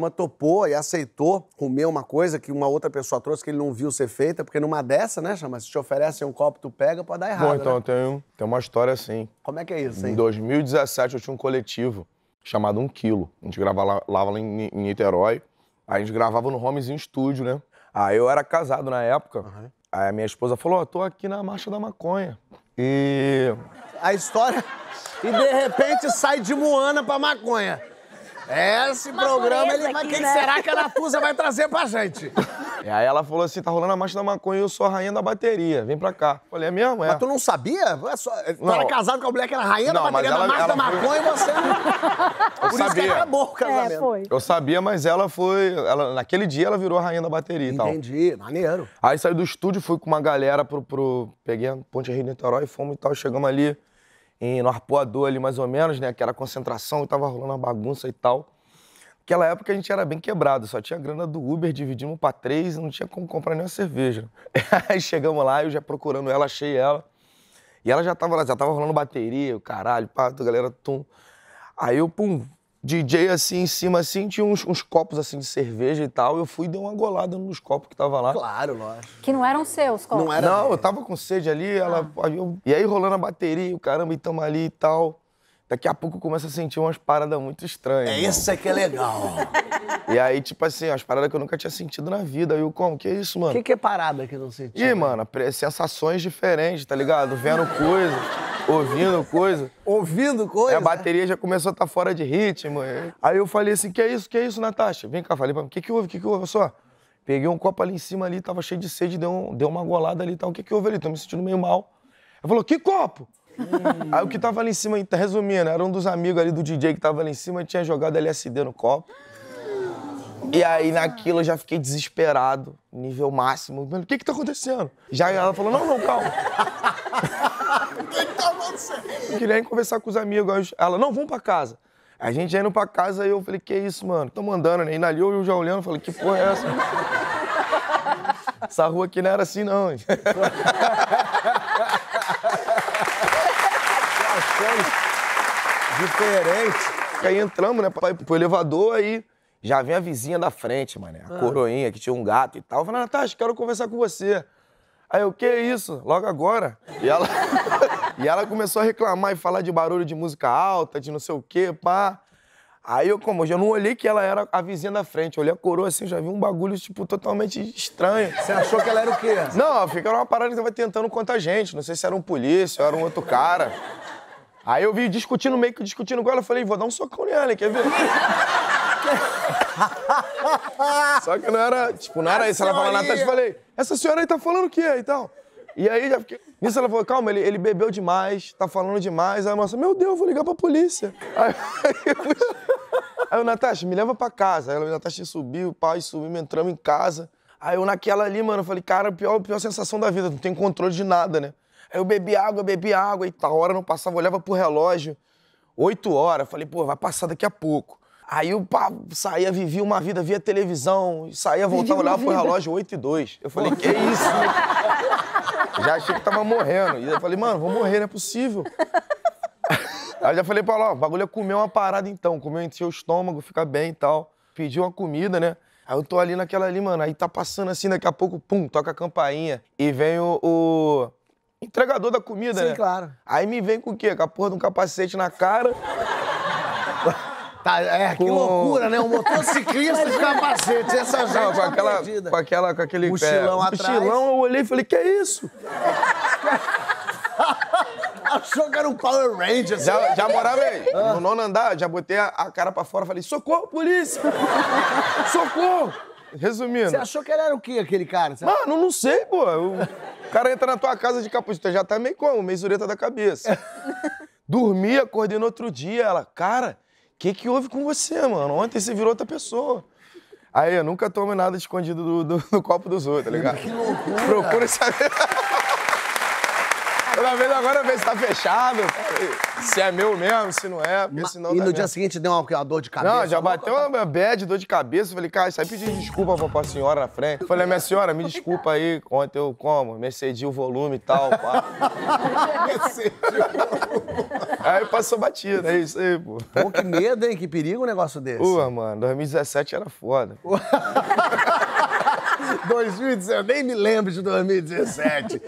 Uma topou e aceitou comer uma coisa que uma outra pessoa trouxe que ele não viu ser feita, porque numa dessa, né, chama, se te oferecem um copo, tu pega, pode dar errado. Bom, então né? eu tenho, tenho uma história assim. Como é que é isso, Em hein? 2017 eu tinha um coletivo chamado Um Quilo. A gente gravava lá, lá em, em Niterói. Aí a gente gravava no Homezinho Estúdio, né? Aí eu era casado na época. Aí a minha esposa falou, ó, tô aqui na Marcha da Maconha. E... A história. E de repente sai de Moana pra maconha. Esse programa, ele vai. aqui, Quem né? será que a Natuza vai trazer pra gente? e aí ela falou assim, tá rolando a Marcha da Maconha e eu sou a rainha da bateria. Vem pra cá. Falei, é mesmo? É. Mas tu não sabia? É só- Tu Não. era casado com a mulher que era rainha Não, da bateria mas da ela- marcha da ela foi- maconha e você não. Eu Por isso que sabia. acabou o casamento. É, foi. Eu sabia, mas ela foi... Ela, naquele dia ela virou a rainha da bateria e tal. Entendi, maneiro. Aí saí do estúdio, fui com uma galera pro. pro peguei a Ponte Rio Niterói, fomos e tal. Chegamos ali no arpoador ali, mais ou menos, né? Que era concentração e tava rolando uma bagunça e tal. Naquela época a gente era bem quebrado, só tinha grana do Uber, dividimos pra três, não tinha como comprar nenhuma cerveja. Aí chegamos lá, eu já procurando ela, achei ela. E ela já tava lá, já tava rolando bateria, o caralho, pá, a galera, tum. Aí eu, pum, DJ assim em cima, assim, tinha uns, uns copos assim de cerveja e tal. Eu fui e dei uma golada nos copos que tava lá. Claro, lógico. Que não eram seus, copos. Não era. Não, eu tava com sede ali, ela. aí eu- e aí rolando a bateria, o caramba, e tamo ali e tal. Daqui a pouco eu começo a sentir umas paradas muito estranhas. É isso é que é legal. E aí, tipo assim, as paradas que eu nunca tinha sentido na vida. Aí eu, como? Que isso, O mano? que, que é parada que não sentiu? Ih, mano, pre- sensações diferentes, tá ligado? Vendo coisa, ouvindo coisa. Ouvindo Aí coisa? a bateria já começou a estar fora de ritmo. Aí eu falei assim, que é isso, que é isso, Natasha? Vem cá, falei pra mim, o que que houve, o que que houve? Olha só, peguei um copo ali em cima ali, tava cheio de sede, deu, um- deu uma golada ali e tal. O que que houve ali? Tô me sentindo meio mal. Ela falou, que copo? Aí o que tava ali em cima, tá resumindo, era um dos amigos ali do DJ que tava ali em cima, tinha jogado LSD no copo. E aí naquilo eu já fiquei desesperado, nível máximo. Mano, o que que tá acontecendo? Já ela falou, não, não, calma. Eu queria ir conversar com os amigos. Ela, não, vamos pra casa. A gente já indo pra casa, aí eu falei, que isso, mano? Tamo andando, né? E ali eu já olhando, falei, que porra é essa? Essa rua aqui não era assim, não. Diferente. Aí entramos, né, pra ir pro elevador, aí já vem a vizinha da frente, mano, a coroinha, que tinha um gato e tal. Eu falei, Natasha, quero conversar com você. Aí eu, que isso? Logo agora? E ela, e ela começou a reclamar e falar de barulho de música alta, de não sei o quê, pá. Aí eu, como, eu já não olhei que ela era a vizinha da frente. Eu olhei a coroa assim, já vi um bagulho, tipo, totalmente estranho. Você achou que ela era o quê? Não, fica uma parada que tava tentando contar gente. Não sei se era um polícia ou era um outro cara. Aí eu vi discutindo, meio que discutindo com ela. Eu falei, vou dar um socão nela, quer ver? Só que não era, tipo, não era isso. Ela senhorinha. Natasha, eu falei, essa senhora aí tá falando o quê e tal? E aí já fiquei. Nisso ela falou, calma, ele, ele bebeu demais, tá falando demais. Aí a moça, meu Deus, eu vou ligar pra polícia. Aí, aí, eu- aí o Natasha, me leva pra casa. Aí a Natasha subiu, o pai subiu, entramos em casa. Aí eu naquela ali, mano, eu falei, cara, a pior, pior sensação da vida, não tem controle de nada, né? Aí eu bebi água, bebi água, e tal hora não passava, eu olhava pro relógio, oito horas, falei, pô, vai passar daqui a pouco. Aí eu pá, saía, vivia uma vida, via televisão, saía, voltava, olhava pro relógio, oito e dois. Eu falei, que isso? Já achei que tava morrendo. E eu falei, mano, vou morrer, não é possível. Aí eu já falei pra ela, ó, o bagulho é comer uma parada então, comer, encher o estômago, ficar bem e tal. Pedi uma comida, né? Aí eu tô ali naquela ali, mano, aí tá passando assim, daqui a pouco, pum, toca a campainha. E vem o, o entregador da comida, Sim, né? claro. Aí me vem com o quê? Com a porra de um capacete na cara. Tá, é, que Com- loucura, né? Um motociclista de capacete. Essa gente Não, com tá aquela, perdida. com aquela, com aquele Mochilão é, atrás. Mochilão, eu olhei e falei, que é isso? Achou que era um Power Ranger. assim. Já, já morava aí, no nono andar, já botei a, a cara pra fora, falei, socorro, polícia! Socorro! Resumindo. Você achou que ele era o quê, aquele cara? Você- Mano, não sei, pô. O cara entra na tua casa de capuz, já tá meio como? Meio zureta da cabeça. Dormi, acordei no outro dia. Ela, cara, que que houve com você, mano? Ontem você virou outra pessoa. Aí, eu nunca tomo nada escondido do, do- do copo dos outros, tá ligado? Que loucura. Procura saber. Toda vez agora vê se tá fechado, se é meu mesmo, se não é, porque senão e tá no dia mesmo. seguinte deu uma, uma dor de cabeça? Não, já bateu uma bad, dor de cabeça. Falei, cara, sai pedir desculpa pra, pra senhora na frente. Falei, minha senhora, me desculpa aí, ontem eu como, me excedi o volume e tal. pá. aí passou batida, é isso aí, pô. Pô, que medo, hein? Que perigo um negócio desse. Pô, mano, 2017 era foda. 2017, eu nem me lembro de 2017.